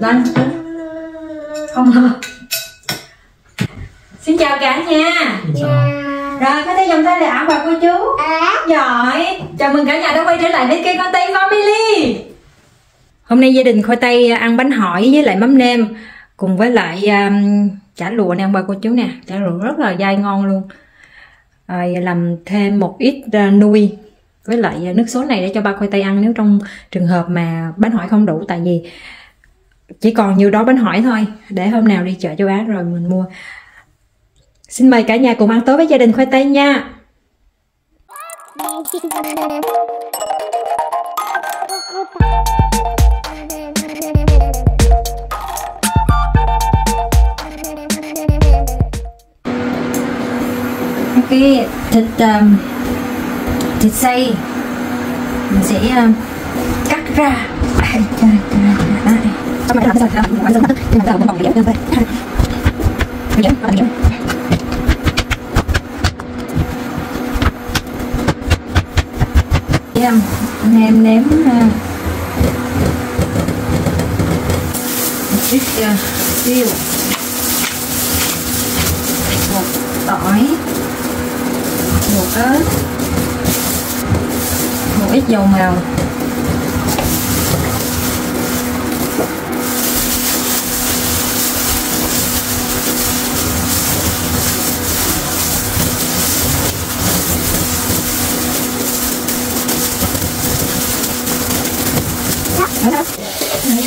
lên. Không. Hả xin chào cả nhà. Rồi có thể dùng tay để ảo bà cô chú? Giỏi. Chào mừng cả nhà đã quay trở lại với kênh con tay family. Hôm nay gia đình khoai tây ăn bánh hỏi với lại mắm nêm cùng với lại um, chả lụa nè ông bà cô chú nè. Chả lụa rất là dai ngon luôn. Rồi làm thêm một ít uh, nuôi với lại nước sốt này để cho ba khoai tây ăn nếu trong trường hợp mà bánh hỏi không đủ. Tại vì chỉ còn nhiêu đó bánh hỏi thôi. Để hôm nào đi chợ châu Á rồi mình mua. Xin mời cả nhà cùng ăn tối với gia đình khoai tây nha. Cái thịt um, thịt xay. Mình sẽ um, cắt ra xong rồi làm sao làm nhưng mà còn thôi. Em nêm nếm ờ, một ít tiêu ờ, một tỏi. Một ớt. Một ít dầu màu.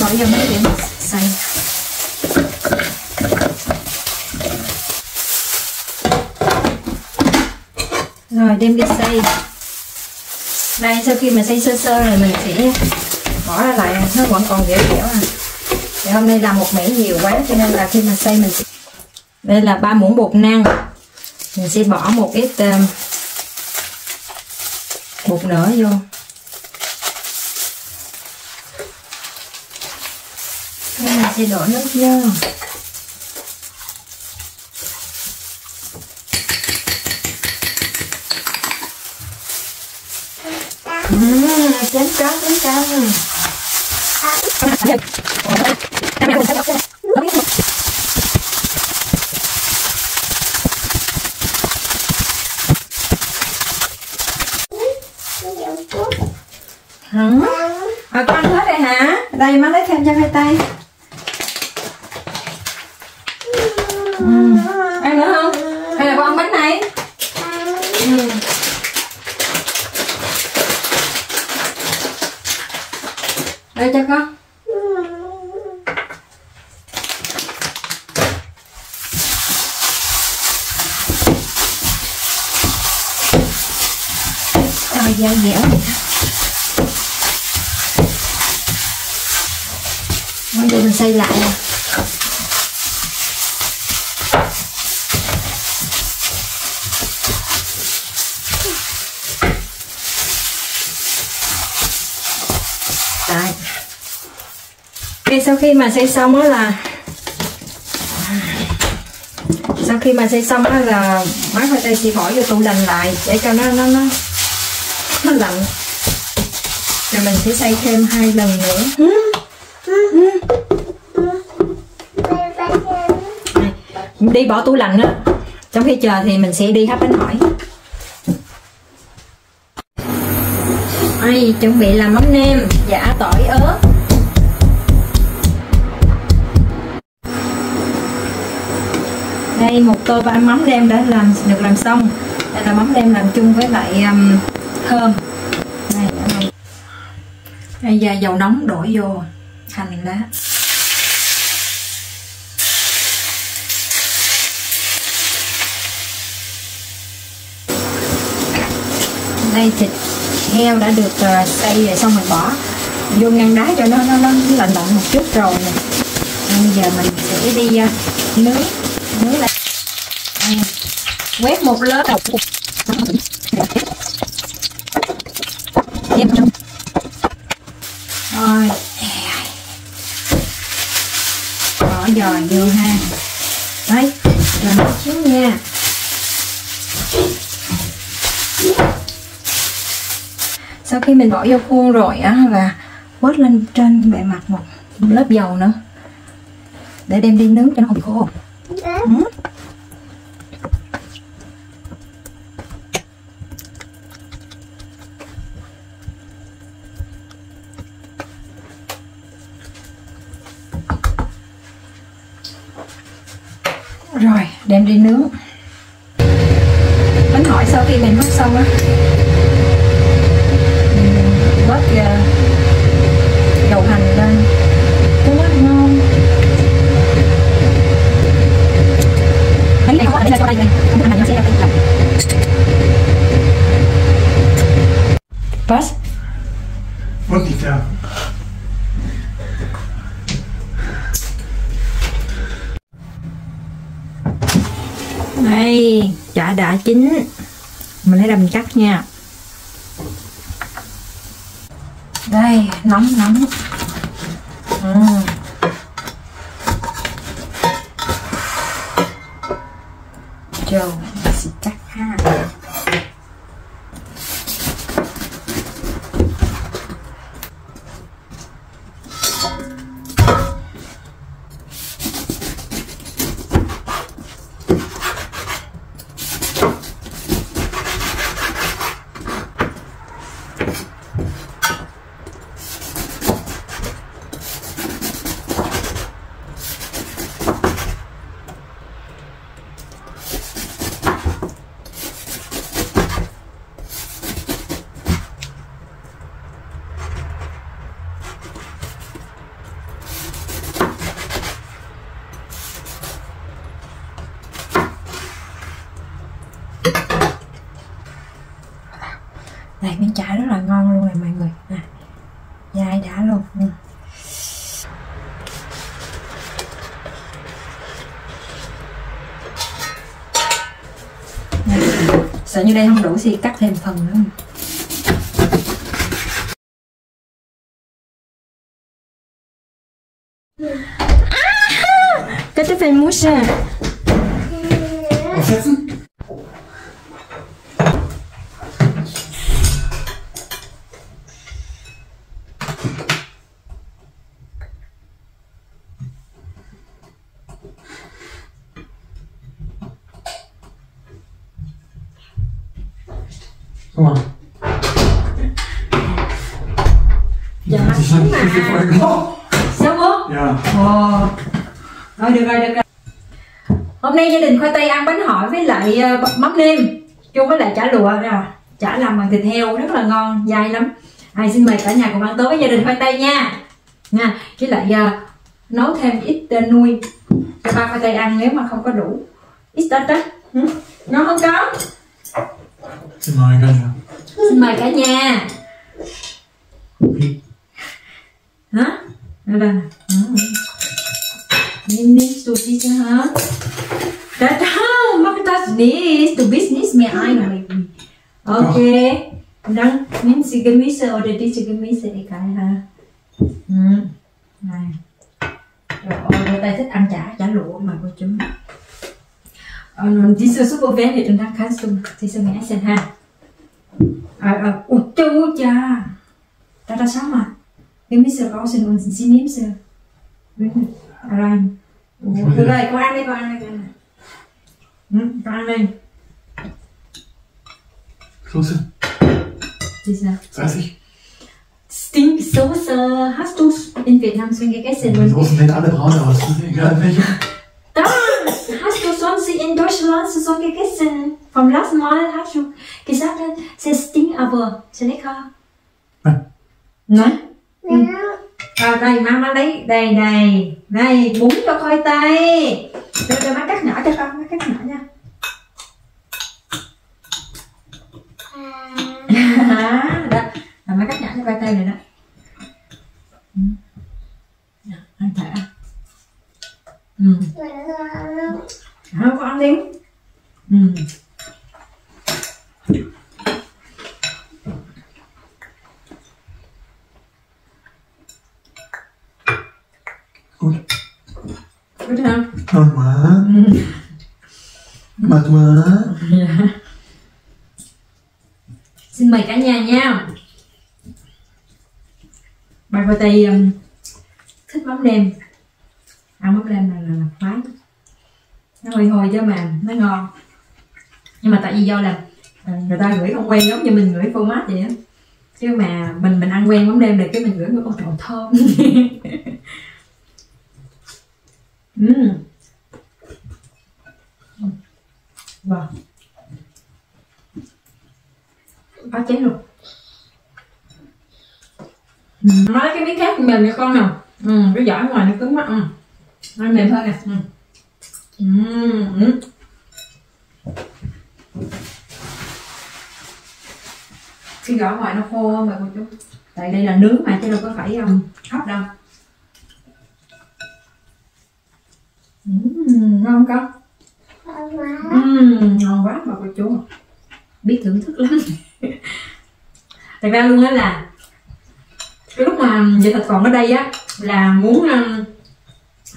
Bỏ vô mấy điểm. Xay rồi đem đi xay đây sau khi mà xay sơ sơ rồi mình sẽ bỏ ra lại. Nó vẫn còn dẻo dẻo à. Thì hôm nay làm một mẻ nhiều quá cho nên là khi mà xay mình sẽ... đây là ba muỗng bột năng. Mình sẽ bỏ một ít uh, bột nở vô. Sẽ đổ nước vô chén trắng chén trắng Hả? À, con hết rồi hả? Đây má lấy thêm cho hai tay ừ. Ăn nữa không? Hay là con ăn bánh này? Ừ. Đây cho con Rồi dẻo dẻo vậy Bây giờ mình xây lại Đấy. Thì sau khi mà xây xong đó là sau khi mà xây xong đó là má khoai tây sẽ bỏ vô tủ lạnh lại để cho nó nó nó nó lạnh. Rồi mình sẽ xây thêm hai lần nữa. Đi bỏ tủ lạnh á. Trong khi chờ thì mình sẽ đi hấp bánh hỏi. Ai chuẩn bị làm mắm nêm giả tỏi, ớt. Đây một tô và mắm lem đã làm được làm xong. Đây là mắm lem làm chung với lại um, thơm. Đây, bây giờ dầu nóng đổ vô hành lá. Đây thịt heo đã được uh, xay rồi xong mình bỏ vô ngăn đá cho nó nó, nó lạnh lạnh một chút rồi. Nè bây giờ mình sẽ đi uh, nướng nướng lại quét một lớp rồi. Bỏ giò vô ha. Đấy, rồi một xíu nha. Sau khi mình bỏ vô khuôn rồi á là bớt lên trên bề mặt một lớp dầu nữa. Để đem đi nướng cho nó không bị khô. Ừ. đi nướng. Bánh hỏi sau khi mình mắc xong á? Ừ, Bớt uh, dầu hành lên nó rất ngon. Bánh này không có là cho đây này. Không hành nó sẽ ra cái lòng. Pass. Und nicht đây chả đã chín. Mình lấy ra mình cắt nha. Đây, nóng nóng. Ừ. Châu mình sẽ cắt ha đây miếng chả rất là ngon luôn này mọi người nè dai đã luôn ừ. Nè, sợ như đây không đủ thì cắt thêm phần nữa. Cái cái phải mút ra Aufsetzen? Guck mal. Dạ, Die sind mà. diese Folge noch. Sao không? Ja. Ồ, thôi được rồi, được rồi. Hôm nay gia đình khoai tây ăn bánh hỏi với lại ờ, mắm nêm chung với lại chả lụa rồi. Chả làm bằng thịt heo rất là ngon, dai lắm. Ai xin mời cả nhà cùng ăn tối với gia đình khoai tây nha. Nha, với lại ờ, nấu thêm ít ờ, nuôi cho ba khoai tây ăn nếu mà không có đủ. Ít tết. Ừ. Ngon không con? Xin mời cả nhà. Xin mời cả nhà. Hả? Ở đây nè. Ừ. Nimmst du diese Hand? Da, da, mach das nicht. Du bist nicht mehr ein mit mir. Okay. Und dann nimm sie Gemüse oder diese Gemüse, egal ha. Ừ. Này. Rồi, đôi tay thích ăn chả, chả lụa mà cô chú. Und diese Suppe wendet und dann kannst du diese mir essen ha. Äh, äh, oh, du, ja. Da, da, schau mal. Gemüse raus in uns. Sie nehmen sie. Rein. Ủa, Được rồi, con ăn đi, con ăn đi, con ăn đi. Ừ, con ăn đi. Soße. Diese Salzig. Stinksoße hast du in Vietnam schon gegessen? Die Soßen sehen alle braun aus. Egal welche. Das hast du sonst in Deutschland schon gegessen. Vom letzten Mal hast du gesagt, es stinkt aber sehr lecker. Nein. Nein? Ừ. À, đây má má lấy. Đây này đây bún cho khoai tây cho cho má cắt nhỏ cho con má cắt nhỏ nha. Đó. Là má cắt nhỏ cho khoai tây này đó. Ừ. Ăn ăn. Ừ. không có ăn đi. Ừ. Good ha Ngon quá. ừ. Mệt quá. xin mời cả nhà nha. Bài khoai tây um, thích mắm nêm ăn mắm nêm là, là, là khoái. Nó hơi hôi chứ mà nó ngon. Nhưng mà tại vì do là à, người ta gửi không quen giống như mình gửi phô mát vậy á. Chứ mà mình mình ăn quen mắm nêm này cái mình gửi một trời thơm Mm. Wow. Có cháy luôn. Ừ. Nói cái miếng khác mềm như con nào. Ừ, cái vỏ ngoài nó cứng quá. Ừ. Nó mềm hơn nè. Ừ. Ừ. Ừ. Cái vỏ ngoài nó khô hơn mà cô chú. Tại đây là nướng mà chứ đâu có phải um, hấp đâu. Ngon không? Ngon quá bà cô chú. Biết thưởng thức lắm. Thật ra luôn á là cái lúc mà dì thịt còn ở đây á là muốn um,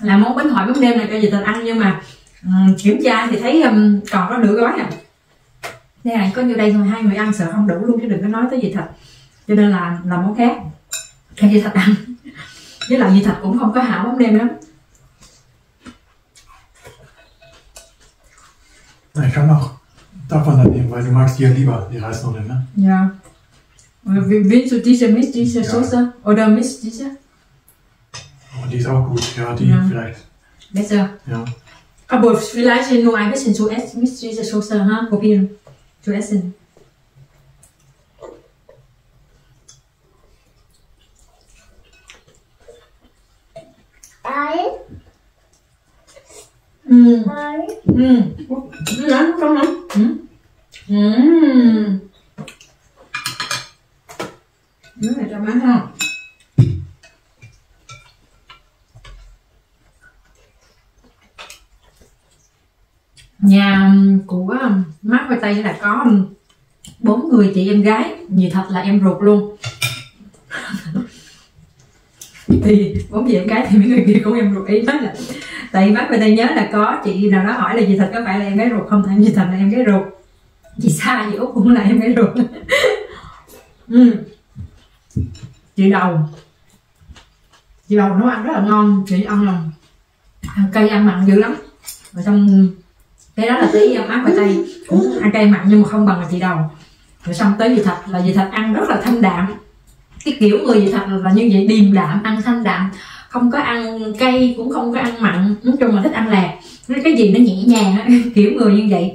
làm món bánh hỏi bánh đêm này cho dì thịt ăn nhưng mà um, kiểm tra thì thấy um, còn có nửa gói à. Nên là có nhiêu đây thôi hai người ăn sợ không đủ luôn chứ đừng có nói tới dì thịt. Cho nên là làm món khác. Cho dì thịt ăn. Với lại dì thịt cũng không có hảo bánh đêm lắm. Ich kann auch davon dann nehmen, weil du magst die ja lieber, die Reisnudeln, ne? Ja. Willst du diese mit dieser Ja. Soße? Oder mit dieser? Oh, die ist auch gut, ja, die Ja. vielleicht. Besser. Ja. Aber vielleicht nur ein bisschen zu essen mit dieser Soße, ha? Probieren. Zu essen. Mm. Mm. Ngon không hả? Mm. Mm. Nước này cho má ha. Nhà của má khoai tây là có bốn người chị em gái, nhiều thật là em ruột luôn. thì bốn chị em gái thì mấy người kia cũng em ruột ý nói là tại vì bác về đây nhớ là có chị nào đó hỏi là chị thật, có phải là em gái ruột không? Thằng chị thật là em gái ruột. Chị xa chị út cũng là em gái ruột. Ừ. chị đầu. Chị đầu nấu ăn rất là ngon, chị ăn là ăn ăn mặn dữ lắm. Và xong cái đó là tí mát và tây cũng ăn cây mặn nhưng mà không bằng là chị đầu. Rồi xong tới dì thật, là dì thật ăn rất là thanh đạm. Cái kiểu người dì thật là như vậy, điềm đạm, ăn thanh đạm không có ăn cay cũng không có ăn mặn. Nói chung là thích ăn lạc. Nói cái gì nó nhẹ nhàng á, kiểu người như vậy.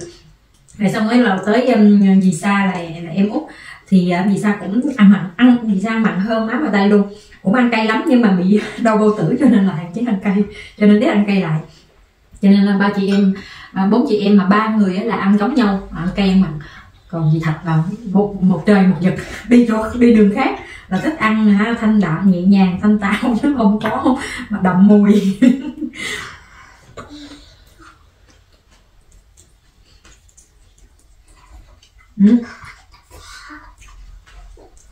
Rồi xong mới là tới um, dì sa là, là em út. Thì à, uh, dì sa cũng ăn mặn ăn dì sa mặn hơn má vào tay luôn. Cũng ăn cay lắm nhưng mà bị đau vô tử cho nên là hạn chế ăn cay cho nên biết ăn cay lại. Cho nên là ba chị em à, bốn chị em mà ba người là ăn giống nhau ăn cay ăn mặn. Còn dì thật là một một trời một vực. Đi chỗ đi đường khác là thích ăn ha, thanh đạm nhẹ nhàng thanh tao chứ không có mà đậm mùi. Ừ.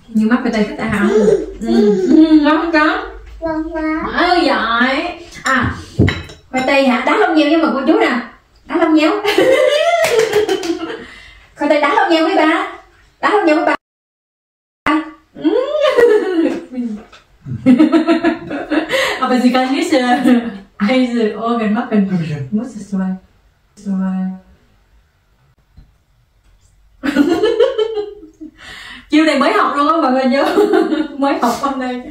như mắt người tay thích ăn. Ừ. ừ. ngon có ơi giỏi à khoai tây hả? Đá lông nheo nhưng mà cô chú nè. Đá lông nheo. Khoai tây đá lông nheo với ba đá lông nheo với ba Aber sie kann nicht äh, Eise Orgel machen. Hübchen. Muss es zwei. Zwei. Chiêu này mới học luôn á mọi người nhớ Mới học hôm nay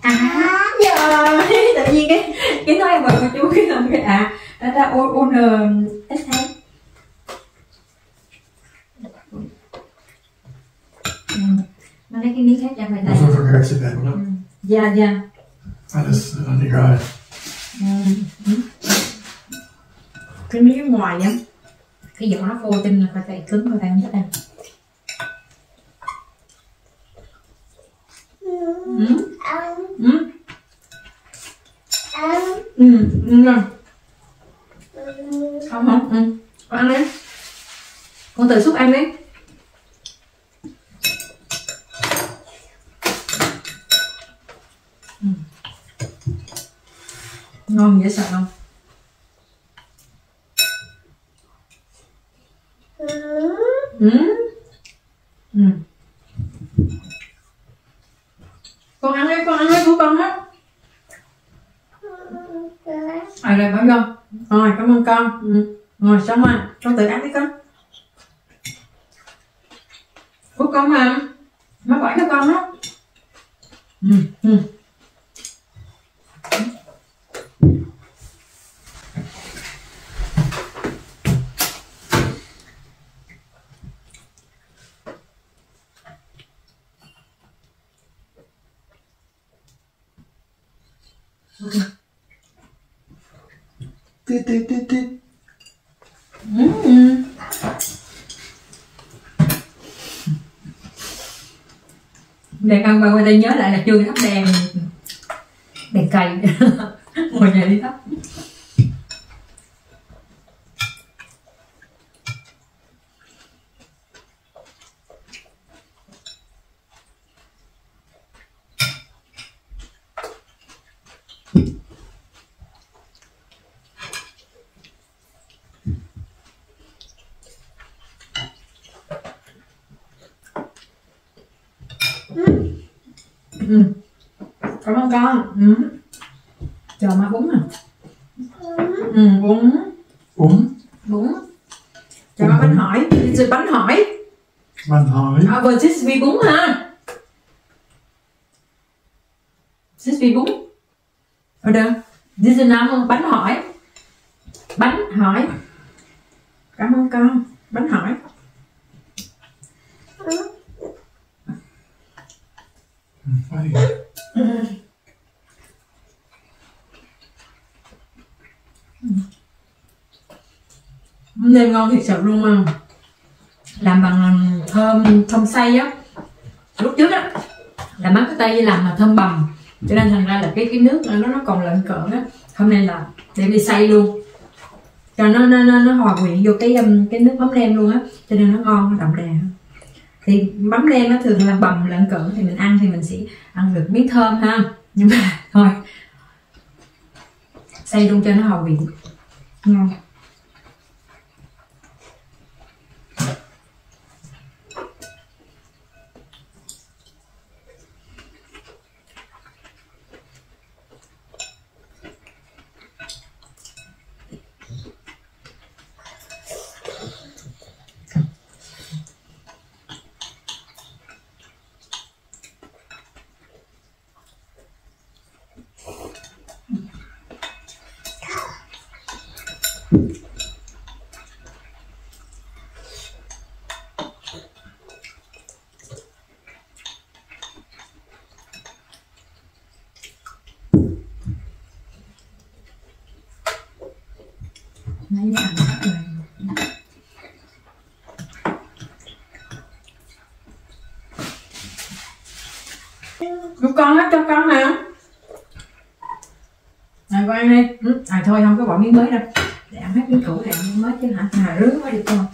À rồi Tự nhiên cái Cái nói mà cô chú cái làm cái à ra ôn ôn S hai Nó lấy cái miếng khác cho mày tay Wofür vergessen werden, oder? Dạ dạ Alles äh, egal. cái miếng ngoài á cái vỏ nó khô trên là phải tay cứng và tay không thích ăn ừ. Ừ. Ừ. Ừ. không không ừ. con ăn đi con tự xúc ăn đi ngon dễ sợ không? Ừ. Ừ. Con ăn đi con ăn đi của con hết. À rồi bảo vô rồi cảm ơn con. Ừ. rồi xong rồi. Con tự ăn đi con. Của con mà. Má bỏ cho con á ừ, ừ. Tít, tít, tít, Đèn ăn qua quay đây nhớ lại là chưa thắp đèn đèn cày. Ngồi nhà đi thắp ừ. cảm ơn con. Ừ. chờ má bún à ừ, bún. Um, bún. Cho má bánh hỏi. This bánh hỏi. Man hỏi. à vừa this vì bún ha. This vì bún. Ở đâu this is nam bánh hỏi. Bánh hỏi. Cảm ơn con. Bánh hỏi Phải. nên ngon thiệt sự luôn mà. Làm bằng um, thơm thơm xay á. Lúc trước á là má cái tay làm mà thơm bầm cho nên thành ra là cái cái nước nó nó còn lợn cợn á. Hôm nay là để đi xay luôn. Cho nó nó nó, nó hòa quyện vô cái um, cái nước mắm nem luôn á. Cho nên nó ngon nó đậm đà thì mắm đen nó thường là bầm lợn cỡ, thì mình ăn thì mình sẽ ăn được miếng thơm ha. Nhưng mà, thôi. Xay luôn cho nó hào vị. Ngon Lấy ra ăn hết rồi. Giúp con hết cho con nè Này con ăn đi ừ. À thôi không có bỏ miếng mới đâu. Để ăn hết miếng cũ để ăn miếng mới chứ hả? À rứa mới được con.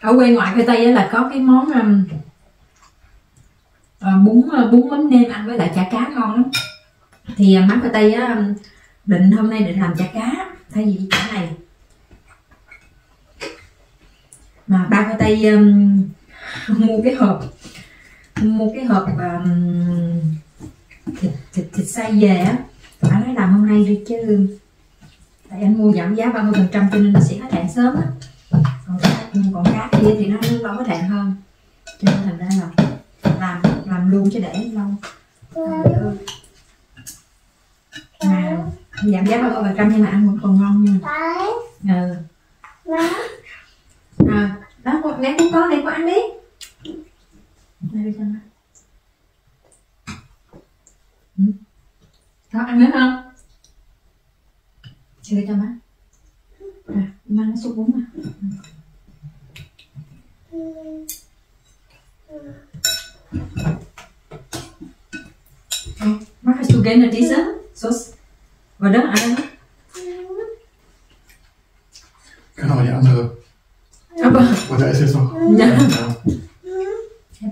Ở quê ngoại quê Tây là có cái món um, uh, bún uh, bún mắm nêm ăn với lại chả cá ngon lắm. Thì uh, má khoai tây á um, định hôm nay định làm chả cá. Thay vì chả này. Mà ba khoai tây um, mua cái hộp mua cái hộp um, thịt thịt xay về á bà nói làm hôm nay đi chứ. Tại anh mua giảm giá 30 phần trăm cho nên nó sẽ hết hạn sớm á. Còn cá, còn cá kia thì nó lâu hết hạn hơn. Cho nên thành ra là làm làm luôn chứ để lâu. Mà giảm giá 30 phần trăm nhưng mà ăn vẫn còn ngon nha. Ừ. à, đó con cũng có này có ăn đi. Đây đi cho nó ừ. có ăn nữa không Chơi cho má à, mang nó súp bún mà Oh, Hast du gerne diese Sauce? Oder? Eine? Genau, die andere. Aber, Oder ist jetzt noch. Ja. ja.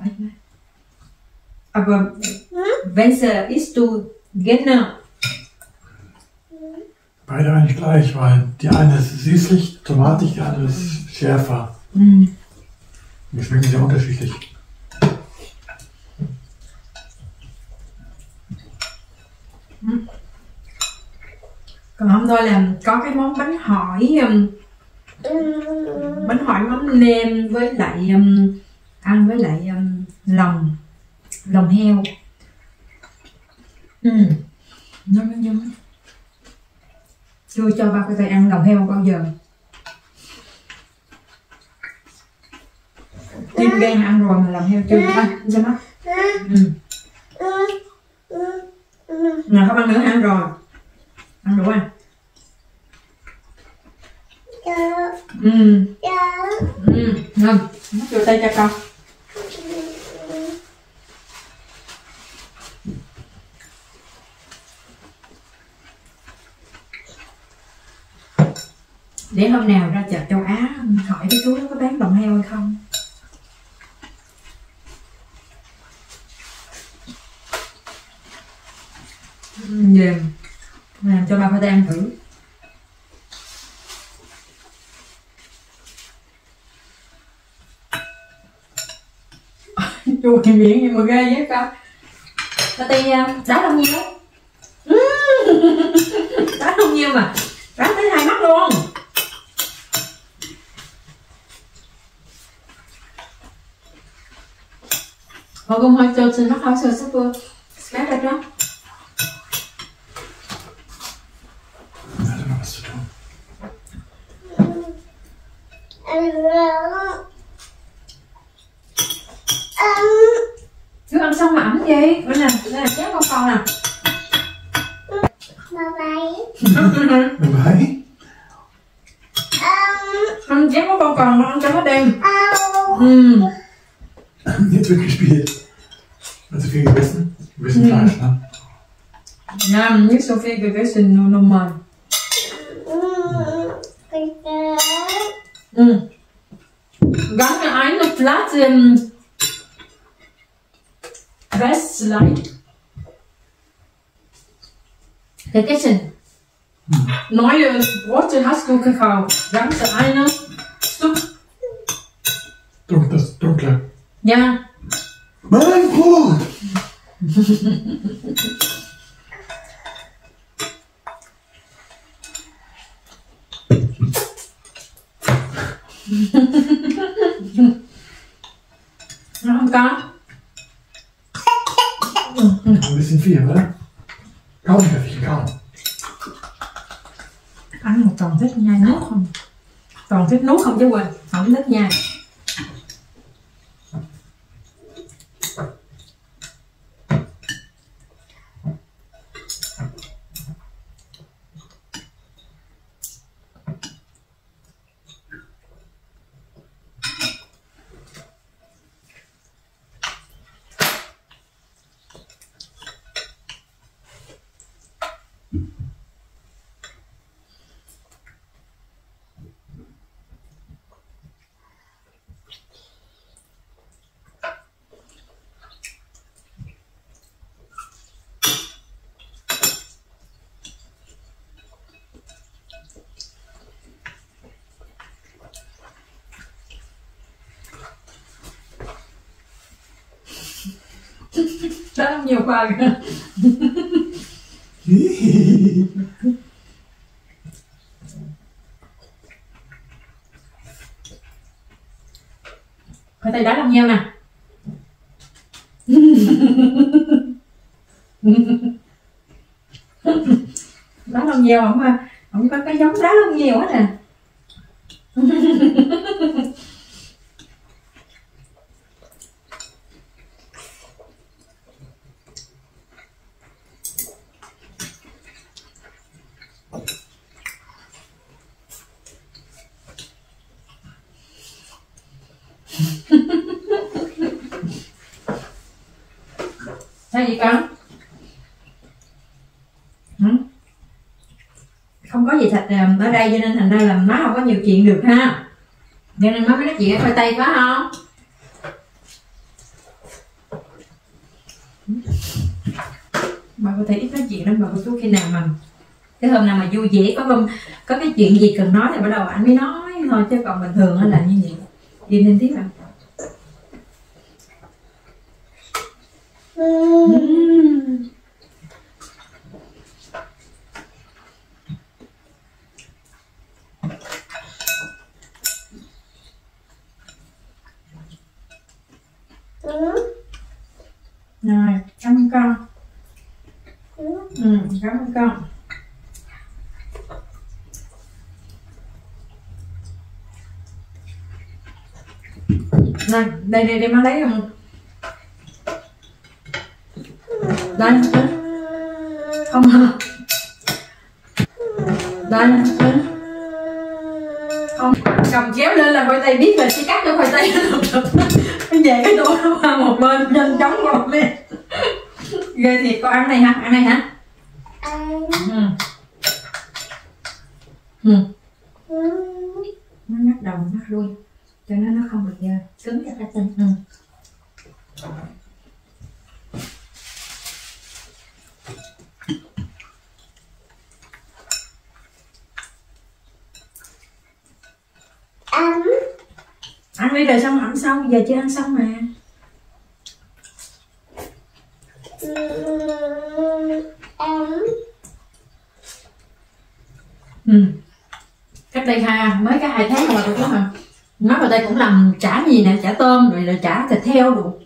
Aber Welche isst du gerne? Beide eigentlich gleich, weil die eine ist süßlich, tomatig, die andere ist schärfer. Mhm. Die schmecken sehr unterschiedlich. Mm. Còn hôm tôi làm có cái món bánh hỏi bánh hỏi mắm nêm với lại ăn với lại lòng lòng ừ. Nó nó nhấm chưa cho ba cái tay ăn lòng heo bao giờ. Tim gan ăn rồi mà lòng heo chưa? À, sao mắt ừ. nào không ăn nữa ăn rồi. Ăn đủ ăn. Ừ. Ừ. Ngon. Nó chừa tay cho con để hôm nào ra chợ châu Á, hỏi cái chú nó có bán lòng heo hay không? Ừ, về. Làm cho ba phải ăn thử. Chua thì miệng nhưng mà ghê vậy con ta ti đá đông nhiêu đá đông nhiêu mà. Đá tới hai mắt luôn. Warum hat er nach Hause Skype da? Ei gegessen, nur normal. Mhm. Hm. Gab eine Platz im Westlein. Vergessen. Hm. Neue Brote hast du gekauft. Ganze eine Stück. Dunkles, dunkle. Ja. Mein Brot! nấu không chứ quên. Không thích nhai. Đã làm nhiều quà Khoai tây đá làm nhiều nè. đá làm nhiều không à không có cái giống đá làm nhiều hết nè. Con? Không có gì thật à, ở đây cho nên thành ra là má không có nhiều chuyện được ha. Cho nên má mới nói chuyện khoai tây quá không bà có thể ít nói chuyện lắm, bà có chú khi nào mà cái hôm nào mà vui vẻ, có không có cái chuyện gì cần nói thì bắt đầu anh mới nói thôi, chứ còn bình thường là như vậy. Đi lên tiếp à Ừm. rồi cảm ơn con ừ, cảm ơn con này đây đây đây má lấy không đây đây không hả? Đây đây không cầm chéo lên là khoai tây biết là chỉ cắt cho khoai tây. Nó về cái đũa qua một bên nhanh chóng qua một bên ghê thiệt con ăn này hả? Ăn này hả? Ừ. Ừ. nó ngắt đầu ngắt đuôi cho nó nó không bị uh, cứng cho cái tinh ừ. ăn. Đi rồi xong ăn xong. Giờ chưa ăn xong mà. Ừ cách đây hai mới cái hai tháng có mà tây cũng làm chả gì nè, chả tôm, rồi là chả thịt heo đủ.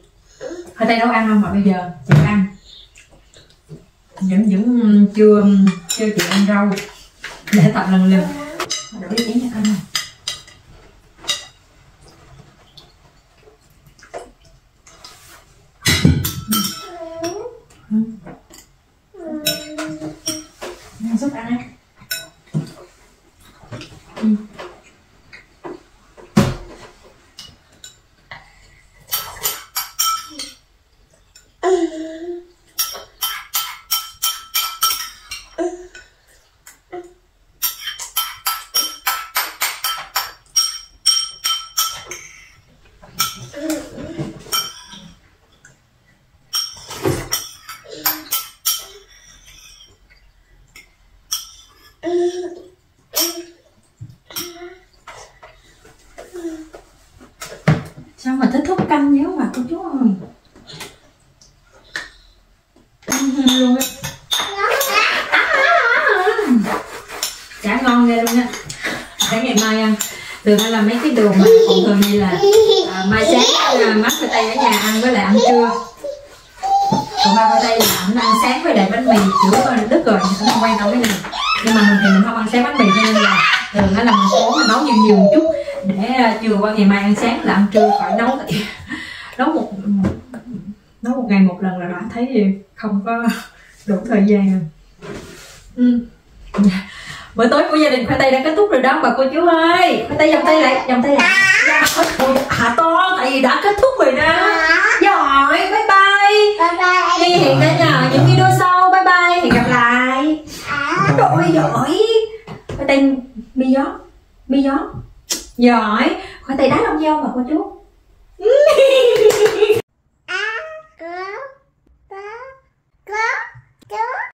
Ở tây đâu ăn không mà bây giờ? Chị ăn. Vẫn vẫn chưa chưa chịu ăn rau. Để tập lần lần đổi chén cho anh những video hấp dẫn cũng thường như là à, mai sáng à, mắm khoai tây ở nhà ăn với lại ăn trưa. Còn ba khoai tây là anh ăn sáng với lại bánh mì kiểu đứt rồi không quan trọng cái này. Nhưng mà mình thì mình không ăn sáng bánh mì cho nên là thường nó là mình cố mình nấu nhiều nhiều một chút để à, chiều qua ngày mai ăn sáng là ăn trưa khỏi nấu nấu một nấu một ngày một lần là đã thấy không có đủ thời gian. Ừ. Dạ bữa tối của gia đình khoai tây đã kết thúc rồi đó bà cô chú ơi. Khoai tây vòng tay lại vòng tay lại. Dạ, ôi, hả to tại vì đã kết thúc rồi đó. Giỏi bye bye. Bye bye. Đi hẹn cả nhà những video sau. Bye bye hẹn gặp lại. Trời ơi giỏi. Khoai tây mi gió mi gió. Giỏi. Khoai tây đá lông dao bà cô chú.